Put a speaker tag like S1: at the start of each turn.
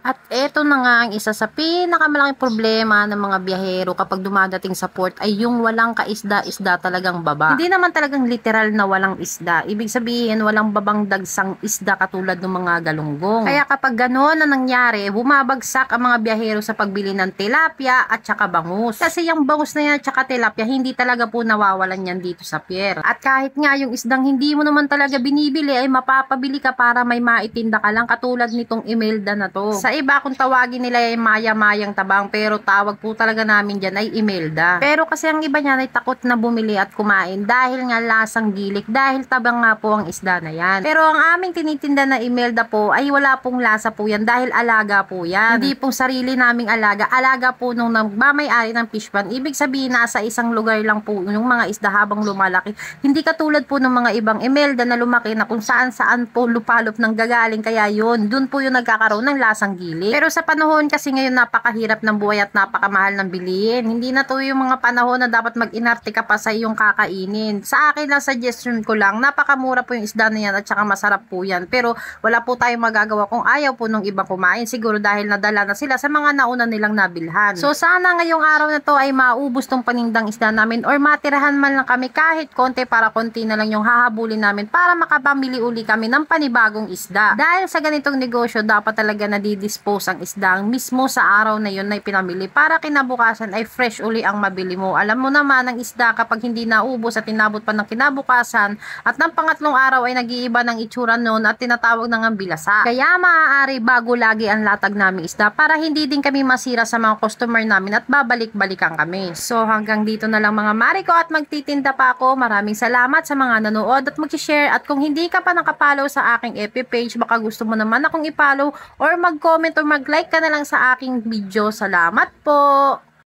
S1: At eto na nga ang isa sa pinakamalaking problema ng mga biyahero kapag dumadating sa port ay yung walang kaisda-isda talagang baba. Hindi naman talagang literal na walang isda. Ibig sabihin walang babang dagsang isda katulad ng mga galunggong. Kaya kapag gano'n na nangyari, bumabagsak ang mga biyahero sa pagbili ng tilapia at saka bangus. Kasi yung bangus na yan at saka tilapia, hindi talaga po nawawalan yan dito sa pier. At kahit nga yung isdang hindi mo naman talaga binibili ay mapapabili ka para may maitinda ka lang katulad nitong Imelda na to. Sa iba kung tawagin nila ay maya-mayang tabang pero tawag po talaga namin dyan ay Imelda. Pero kasi ang iba niyan ay takot na bumili at kumain dahil nga lasang gilik dahil tabang nga po ang isda na yan. Pero ang aming tinitinda na Imelda po ay wala pong lasa po yan dahil alaga po yan. Hindi pong sarili naming alaga. Alaga po nung nagmamayari ng fish pan. Ibig sabihin nasa isang lugar lang po yung mga isda habang lumalaki. Hindi katulad po ng mga ibang Imelda na lumaki na kung saan saan po lupalop ng gagaling kaya yun. Dun po yung nagkakaroon ng lasang gilik. Pero sa panahon kasi ngayon napakahirap ng buhay at napakamahal ng bilihin. Hindi na to yung mga panahon na dapat mag-inarte ka pa sa iyong kakainin. Sa akin lang suggestion ko lang, napakamura po yung isda na yan at saka masarap po yan. Pero wala po tayong magagawa kung ayaw po nung ibang kumain. Siguro dahil nadala na sila sa mga nauna nilang nabilhan. So sana ngayong araw na to ay maubos tong panindang isda namin or matirahan man lang kami kahit konti para konti na lang yung hahabulin namin para makapamili uli kami ng panibagong isda. Dahil sa ganitong negosyo, dapat talaga nadidispose ang isdang mismo sa araw na yun na pinamili para kinabukasan ay fresh uli ang mabili mo. Alam mo naman ang isda kapag hindi naubos at tinabot pa ng kinabukasan at ng pangatlong araw ay nag-iiba ng itsura noon at tinatawag ng bilasa. Kaya maaari bago lagi ang latag naming isda para hindi din kami masira sa mga customer namin at babalik-balikan kami. So hanggang dito na lang mga Mariko at magtitinda pa ako. Maraming salamat sa mga nanood at mag-share at kung hindi ka pa nakapollow sa aking FB page baka gusto mo naman akong ipollow or mag-comment or mag-like ka na lang sa aking video. Salamat po!